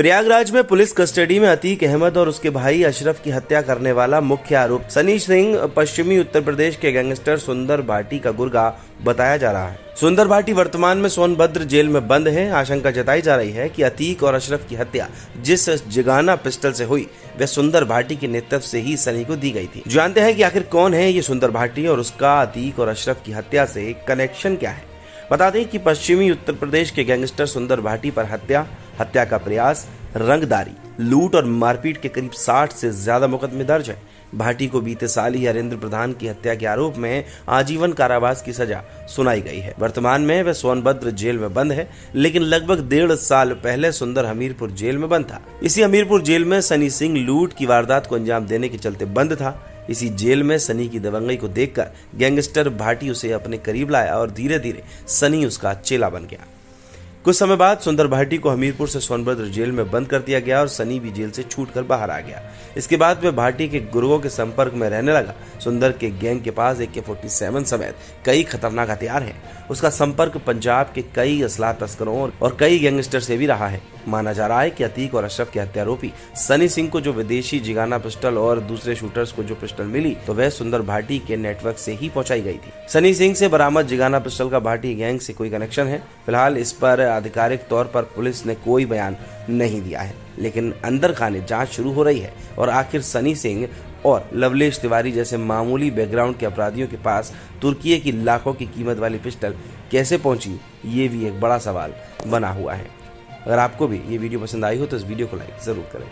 प्रयागराज में police custody में अतीक अहमद और उसके भाई अशरफ की हत्या करने वाला मुख्य आरोप। सनी सिंह, पश्चिमी उत्तर प्रदेश के गैंगस्टर सुंदर भाटी का गुर्गा बताया जा रहा है। सुंदर भाटी वर्तमान में सोनभद्र जेल में बंद है। आशंका जताई जा रही है कि अतीक और अशरफ की हत्या जिस जिगाना पिस्टल से हुई, वह सुंदर भाटी के नेतृत्व से ही सनी को दी गई थी। जानते हैं कि आखिर कौन है ये सुंदर भाटी और उसका अतीक और अशरफ की हत्या से कनेक्शन क्या है? बता दें कि पश्चिमी उत्तर प्रदेश के गैंगस्टर सुंदर भाटी पर हत्या हत्या का प्रयास, रंगदारी, लूट और मारपीट के करीब 60 से ज़्यादा मुकदमे दर्ज है। भाटी को बीते साल ही हरेंद्र प्रधान की हत्या के आरोप में आजीवन कारावास की सजा सुनाई गई है। वर्तमान में वह सोनभद्र जेल में बंद है, लेकिन लगभग डेढ़ साल पहले सुंदर हमीरपुर जेल में बंद था। इसी हमीरपुर जेल में सनी सिंह लूट की वारदात को अंजाम देने के चलते बंद था। इसी जेल में सनी की दबंगई को देखकर गैंगस्टर भाटी उसे अपने करीब लाया और धीरे धीरे सनी उसका चेला बन गया। कुछ समय बाद सुंदर भाटी को हमीरपुर से सोनभद्र जेल में बंद कर दिया गया और सनी भी जेल से छूटकर बाहर आ गया। इसके बाद वह भाटी के गुरुओं के संपर्क में रहने लगा। सुंदर के गैंग के पास ए के फोर्टी सेवन समेत कई खतरनाक हथियार हैं। उसका संपर्क पंजाब के कई असलाह तस्करों और कई गैंगस्टर से भी रहा है। माना जा रहा है कि अतीक और अशरफ के हत्यारोपी, सनी सिंह को जो विदेशी जिगाना पिस्टल और दूसरे शूटर्स को जो पिस्टल मिली तो वह सुंदर भाटी के नेटवर्क से ही पहुंचाई गई थी। सनी सिंह से बरामद जिगाना पिस्टल का भाटी गैंग से कोई कनेक्शन है? फ़िलहाल इस पर आधिकारिक तौर पर पुलिस ने कोई बयान नहीं दिया है, लेकिन अंदर खाने जाँच शुरू हो रही है और आखिर सनी सिंह और लवलेश तिवारी जैसे मामूली बैकग्राउंड के अपराधियों के पास तुर्की की लाखों की कीमत वाली पिस्टल कैसे पहुँची, ये भी एक बड़ा सवाल बना हुआ है। अगर आपको भी ये वीडियो पसंद आई हो तो इस वीडियो को लाइक ज़रूर करें।